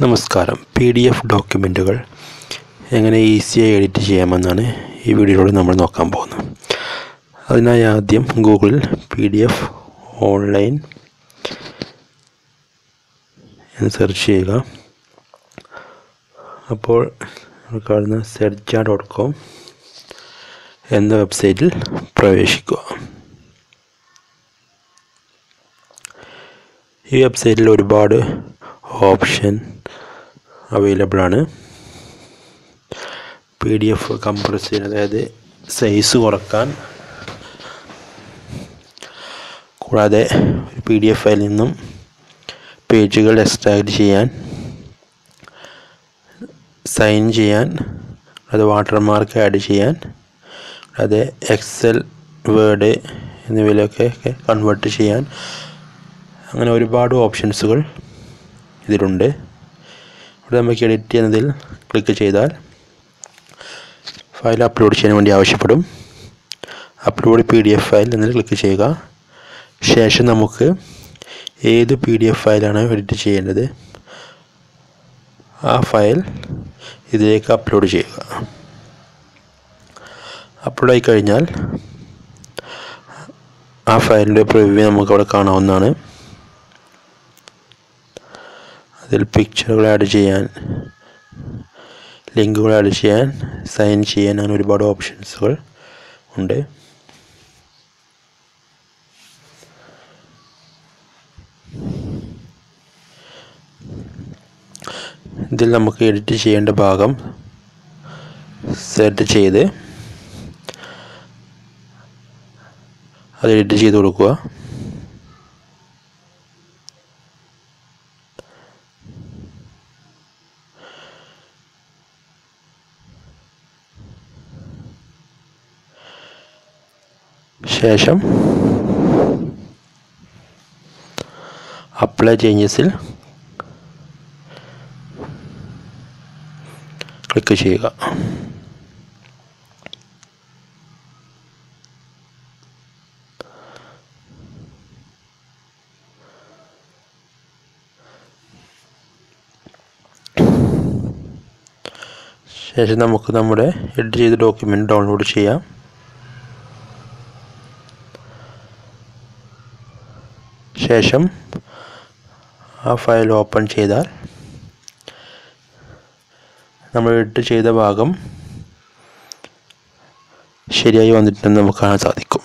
നമസ്കാരം. P D F ഡോക്യുമെന്റുകൾ എങ്ങനെ ഈസിയായി എഡിറ്റ് ചെയ്യാമെന്നാണ് ഈ വീഡിയോയിലൂടെ നമ്മൾ നോക്കാൻ പോകുന്നത്. അതിനായി ആദ്യം ഗൂഗിളിൽ പി ഡി എഫ് ഓൺലൈൻ എന്ന് സെർച്ച് ചെയ്യുക. അപ്പോൾ കാണുന്ന സെർജ ഡോട്ട് കോം എന്ന വെബ്സൈറ്റിൽ പ്രവേശിക്കുക. ഈ വെബ്സൈറ്റിൽ ഒരുപാട് ഓപ്ഷൻ അവൈലബിൾ ആണ്. പി ഡി എഫ് കംപ്രസ് ചെയ്യാൻ അതായത് സൈസ് കുറയ്ക്കാൻ. കൂടാതെ പി ഡി എഫ് ഫയലിൽ നിന്നും പേജുകൾ എക്സ്ട്രാക്ട് ചെയ്യാൻ സൈൻ ചെയ്യാൻ അത് വാട്ടർമാർക്ക് ആഡ് ചെയ്യാൻ അത് എക്സൽ വേഡ് എന്നിവയിലൊക്കെ കൺവേർട്ട് ചെയ്യാൻ. അങ്ങനെ ഒരുപാട് ഓപ്ഷൻസുകൾ ഇതിലുണ്ട്. ഇവിടെ നമുക്ക് എഡിറ്റ് എന്നതിൽ ക്ലിക്ക് ചെയ്താൽ ഫയൽ അപ്ലോഡ് ചെയ്യാൻ വേണ്ടി ആവശ്യപ്പെടും. Upload P D F file എന്നതിൽ ക്ലിക്ക് ചെയ്യുക. ശേഷം നമുക്ക് ഏത് പി ഡി എഫ് ഫയലാണ് എഡിറ്റ് ചെയ്യേണ്ടത്? ആ ഫയൽ ഇതിലേക്ക് അപ്ലോഡ് ചെയ്യുക. അപ്ലോഡ് ആയി കഴിഞ്ഞാൽ ആ ഫയലിന്റെ പ്രിവ്യൂ നമുക്ക് അവിടെ കാണാവുന്നതാണ്. അതിൽ പിക്ചറുകൾ ആഡ് ചെയ്യാൻ ലിങ്കുകൾ ആഡ് ചെയ്യാൻ സൈൻ ചെയ്യാൻ അങ്ങനെ ഒരുപാട് ഓപ്ഷൻസുകൾ ഉണ്ട്. ഇതിൽ നമുക്ക് എഡിറ്റ് ചെയ്യേണ്ട ഭാഗം സെറ്റ് ചെയ്ത് അത് എഡിറ്റ് ചെയ്ത് കൊടുക്കുക. ശേഷം അപ്ലൈ ചേഞ്ചസിൽ ക്ലിക്ക് ചെയ്യുക. ശേഷം നമുക്ക് നമ്മുടെ എഡിറ്റ് ചെയ്ത ഡോക്യുമെന്റ് ഡൗൺലോഡ് ചെയ്യാം. ശേഷം ആ ഫയൽ ഓപ്പൺ ചെയ്താൽ നമ്മൾ എഡിറ്റ് ചെയ്ത ഭാഗം ശരിയായി വന്നിട്ടുണ്ടെന്ന് നമുക്ക് കാണാൻ സാധിക്കും.